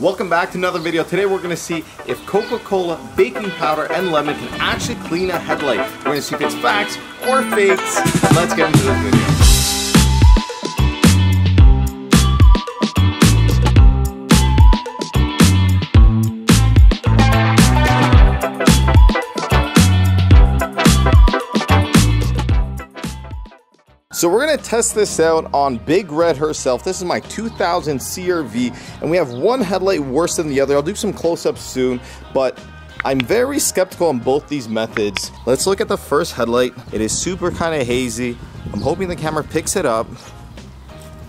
Welcome back to another video. Today we're going to see if Coca-Cola baking powder and lemon can actually clean a headlight. We're going to see if it's facts or fakes. Let's get into this video. So we're gonna test this out on Big Red herself. This is my 2000 CRV, and we have one headlight worse than the other. I'll do some close-ups soon, but I'm very skeptical on both these methods. Let's look at the first headlight. It is super kind of hazy. I'm hoping the camera picks it up.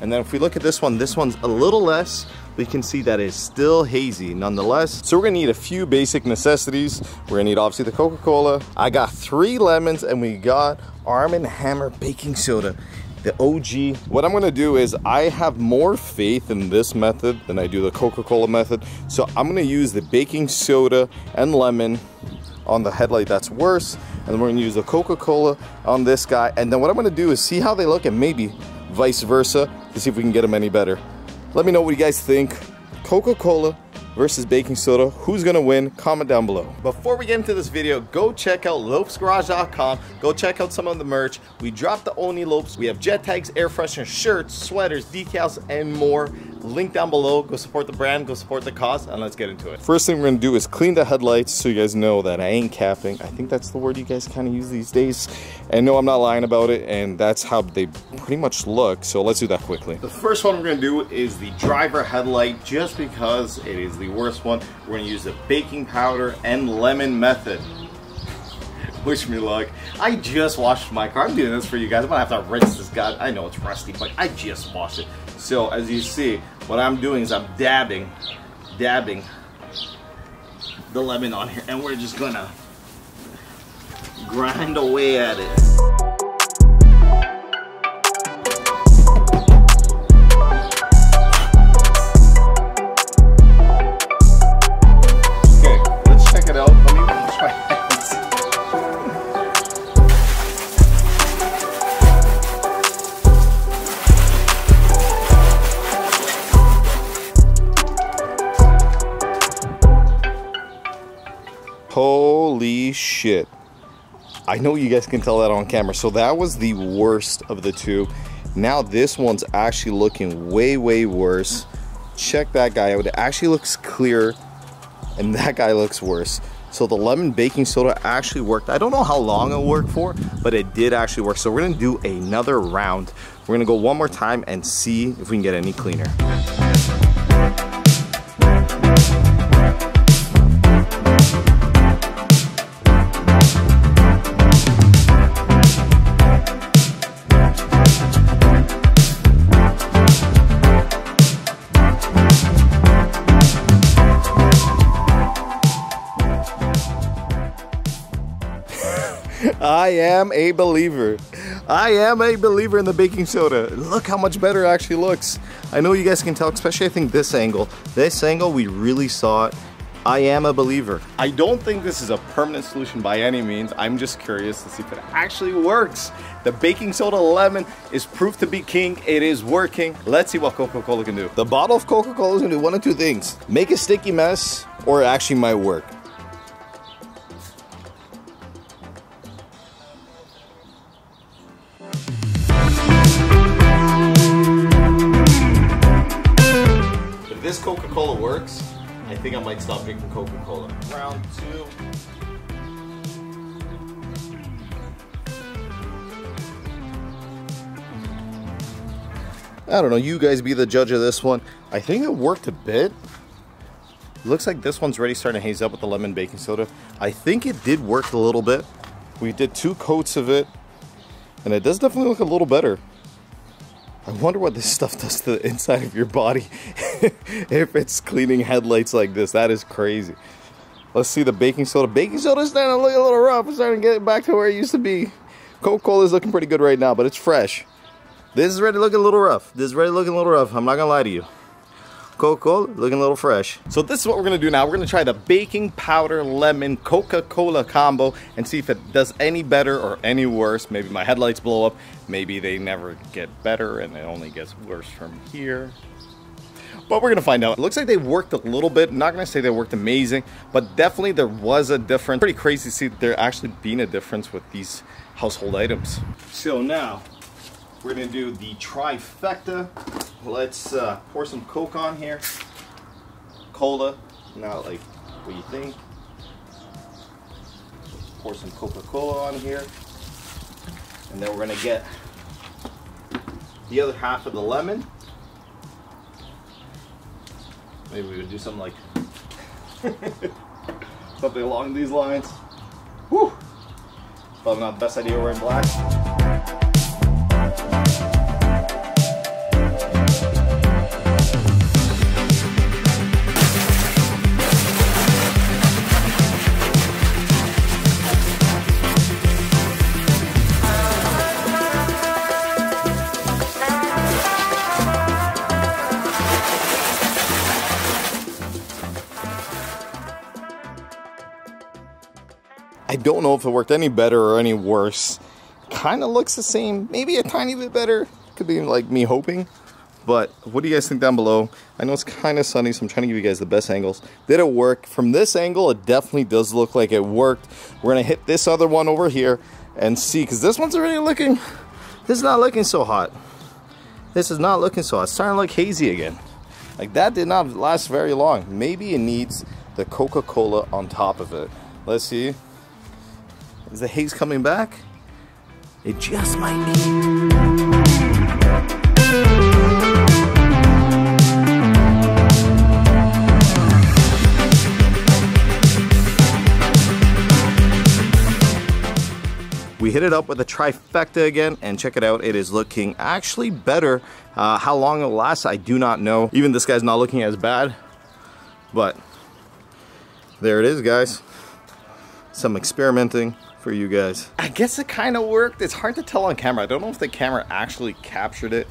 And then if we look at this one, this one's a little less. We can see that it's still hazy nonetheless. So we're gonna need a few basic necessities. We're gonna need obviously the Coca-Cola. I got three lemons and we got Arm & Hammer baking soda the OG. What I'm gonna do is I have more faith in this method than I do the Coca-Cola method. So I'm gonna use the baking soda and lemon on the headlight that's worse. And then we're gonna use the Coca-Cola on this guy. And then what I'm gonna do is see how they look and maybe vice versa to see if we can get them any better. Let me know what you guys think. Coca-Cola versus baking soda. Who's gonna win? Comment down below. Before we get into this video, go check out lowpesgarage.com. Go check out some of the merch. We dropped the Oni Lowpes. We have jet tags, air fresheners, shirts, sweaters, decals, and more. Link down below. Go support the brand, go support the cause, and let's get into it. First thing we're gonna do is clean the headlights so you guys know that I ain't capping. I think that's the word you guys kind of use these days. And no, I'm not lying about it, and that's how they pretty much look. So let's do that quickly. The first one we're gonna do is the driver headlight, just because it is the worst one. We're gonna use the baking powder and lemon method. Wish me luck. I just washed my car. I'm doing this for you guys. I'm gonna have to rinse this guy. I know it's rusty, but I just washed it. So as you see, what I'm doing is I'm dabbing, dabbing the lemon on here, and we're just gonna grind away at it. Holy shit. I know you guys can tell that on camera. So that was the worst of the two. Now this one's actually looking way, way worse. Check that guy out. It actually looks clear and that guy looks worse. So the lemon baking soda actually worked. I don't know how long it worked for, but it did actually work. So we're gonna do another round. We're gonna go one more time and see if we can get any cleaner. I am a believer. I am a believer in the baking soda. Look how much better it actually looks. I know you guys can tell, especially I think this angle. This angle, we really saw it. I am a believer. I don't think this is a permanent solution by any means. I'm just curious to see if it actually works. The baking soda lemon is proof to be king. It is working. Let's see what Coca-Cola can do. The bottle of Coca-Cola is gonna do one of two things. Make a sticky mess or it actually might work. This Coca-Cola works, I think I might stop drinking Coca-Cola. Round two. I don't know, you guys be the judge of this one. I think it worked a bit. Looks like this one's already starting to haze up with the lemon baking soda. I think it did work a little bit. We did two coats of it, and it does definitely look a little better. I wonder what this stuff does to the inside of your body if it's cleaning headlights like this. That is crazy. Let's see the baking soda. Baking soda is starting to look a little rough. It's starting to get back to where it used to be. Coca-Cola is looking pretty good right now, but it's fresh. This is ready looking a little rough. This is ready looking a little rough. I'm not gonna lie to you. Coca-Cola looking a little fresh. So this is what we're gonna do now. We're gonna try the baking powder lemon Coca-Cola combo and see if it does any better or any worse. Maybe my headlights blow up. Maybe they never get better and it only gets worse from here. but we're gonna find out. It looks like they worked a little bit. not gonna say they worked amazing, but definitely there was a difference. Pretty crazy to see there actually being a difference with these household items. So now, we're gonna do the trifecta. Let's uh, pour some Coke on here. Cola, not like what you think. Pour some Coca-Cola on here. And then we're gonna get the other half of the lemon. Maybe we would do something like something along these lines. Whew. Probably not the best idea wearing black. Don't know if it worked any better or any worse. Kind of looks the same, maybe a tiny bit better. Could be like me hoping. But what do you guys think down below? I know it's kind of sunny, so I'm trying to give you guys the best angles. Did it work? From this angle, it definitely does look like it worked. We're gonna hit this other one over here and see, because this one's already looking, this is not looking so hot. This is not looking so hot. It's starting to look hazy again. Like that did not last very long. Maybe it needs the Coca-Cola on top of it. Let's see. Is the haze coming back? It just might be. We hit it up with a trifecta again, and check it out. It is looking actually better. Uh, how long it'll last, I do not know. Even this guy's not looking as bad, but there it is, guys. Some experimenting for you guys. I guess it kind of worked. It's hard to tell on camera. I don't know if the camera actually captured it.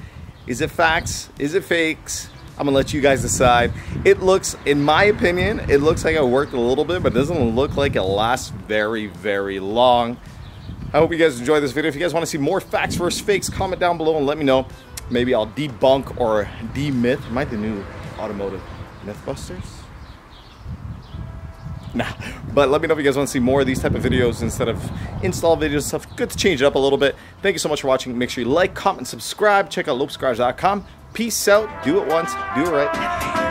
Is it facts? Is it fakes? I'm gonna let you guys decide. It looks, in my opinion, it looks like it worked a little bit, but it doesn't look like it lasts very, very long. I hope you guys enjoyed this video. If you guys want to see more facts versus fakes, comment down below and let me know. Maybe I'll debunk or demyth. Am I the new automotive Mythbusters? Nah, but let me know if you guys want to see more of these type of videos instead of install videos stuff. Good to change it up a little bit. Thank you so much for watching. Make sure you like, comment, subscribe. Check out lowpesgarage.com. Peace out. Do it once. Do it right.